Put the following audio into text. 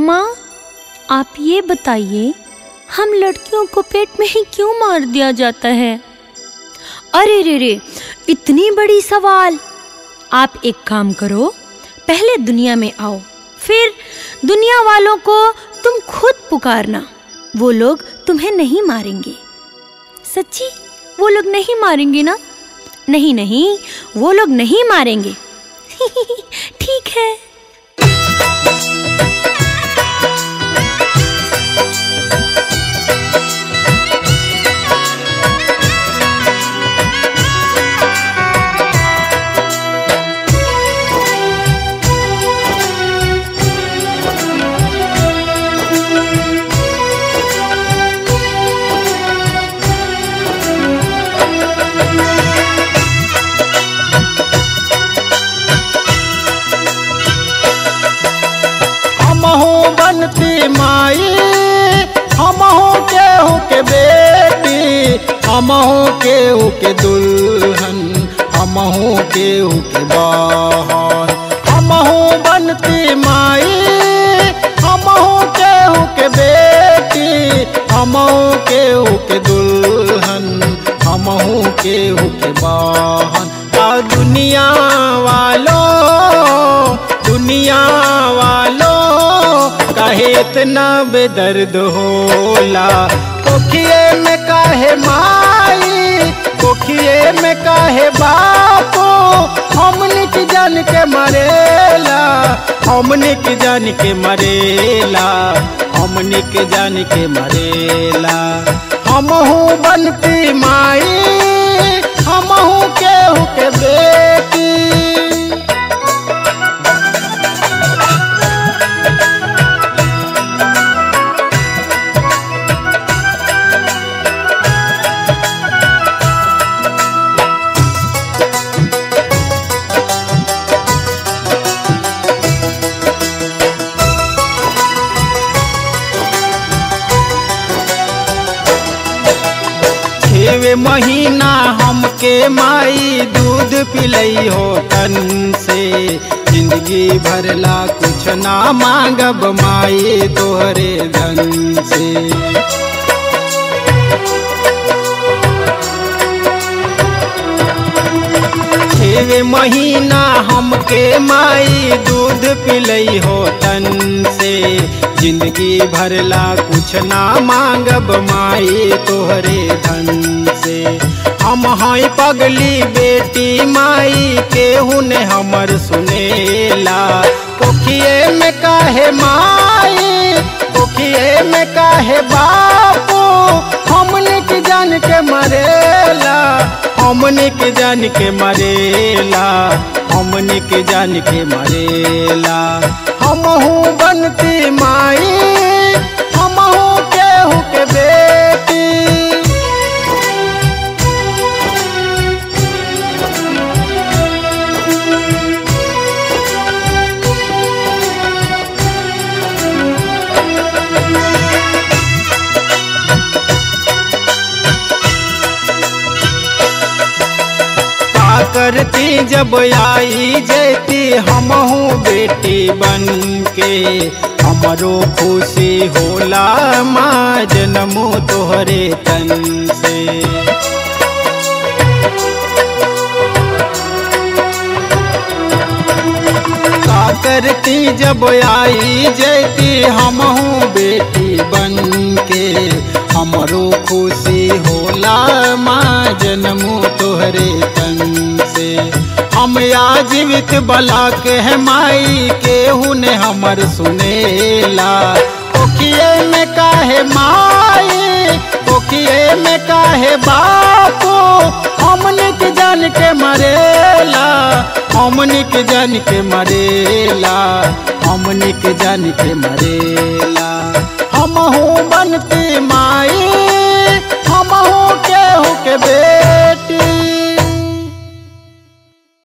माँ, आप ये बताइए, हम लड़कियों को पेट में ही क्यों मार दिया जाता है? अरे रे रे, इतनी बड़ी सवाल। आप एक काम करो, पहले दुनिया में आओ, फिर दुनिया वालों को तुम खुद पुकारना। वो लोग तुम्हें नहीं मारेंगे। सच्ची? वो लोग नहीं मारेंगे ना? नहीं नहीं, वो लोग नहीं मारेंगे। ठीक है। बनती माई, हम केहू के बेटी, हम केहू के दुल्हन, हम केहू के बहन हो बनती माई इतना बेदर्द होला। कोखिए में काहे माई कोखिए में काहे बापो। हमनी के जान के मरेला हमनी के जान के मरेला हमनी के जान के मरेला। हमहू बनती माई हमहू केहू छेवे महीना हमके माई दूध पिलई हो तन से। ज़िंदगी भरला कुछ ना मांगब माई तोहरे धन से। छेवे महीना हमके माई दूध पिलई हो तन से। ज़िंदगी भरला कुछ ना मांगब माई तोहरे धन से। हम हैं पगली बेटी माई के हुन हमर सुनेला। पोखिए में कहे माई, पोखिए में कहे बापू हमने के जान के मरेला हमने के जान के मरेला। हम हूँ बनती माई। करती जब आई जेती हमहू बेटी बन के। हमरो खुशी होला माँ, जन्मो तोहरे तन से। करती जब आई जेती हमहू बेटी बन के। हमरो खुशी होला माँ, जन्मो तोहरे तन हम या जीवित बला के है माई, केहू ने हमर सुनेला। कोखिए में काहे माई कोखिए में काहे बापू, हमने के जान के मरेला, हमने के जान के मरेला, हमने के जान के मरेला। हमहू बनती माई हमहू केहू के बे